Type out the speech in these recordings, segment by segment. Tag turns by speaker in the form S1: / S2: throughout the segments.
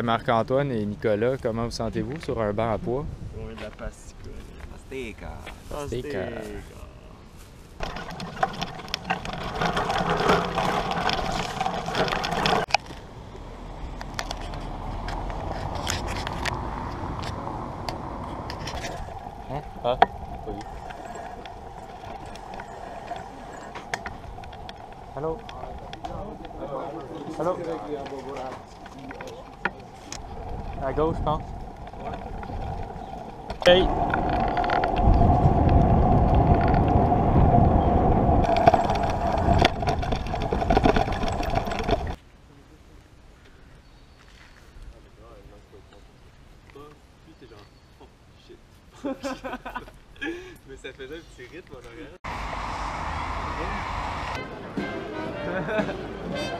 S1: Euh, Marc-Antoine et Nicolas, comment vous sentez-vous sur un banc à poids?
S2: Oui, de la pasticole.
S3: Azteca.
S1: Azteca. Hein? Ah, pas vu. Allô? Allô? À gauche, je pense.
S2: Oh shit. Mais ça faisait un petit rythme en arrière.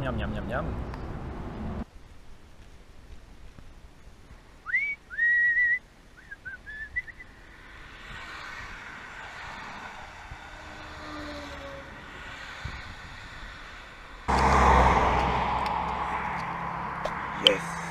S1: nhầm nhầm nhầm nhầm nhầm
S3: Yes.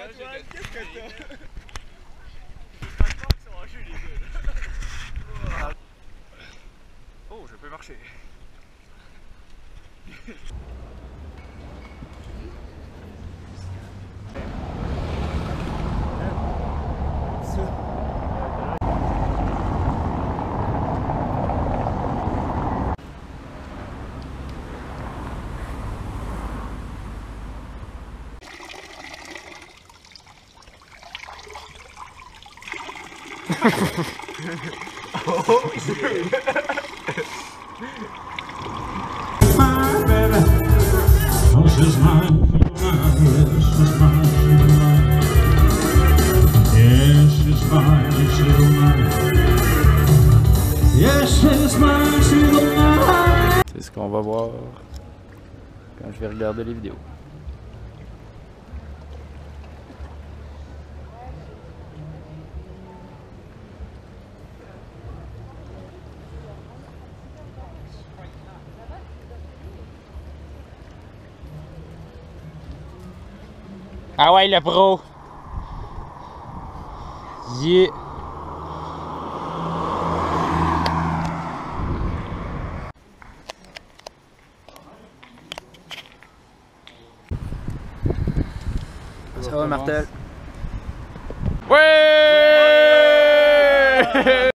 S2: Antoine, qu'est-ce que t'as? Oh, je peux marcher.
S1: C'est ce qu'on va voir quand je vais regarder les vidéos. Ah ouais, le pro! Yeah! Ça va, Martel? Ouais!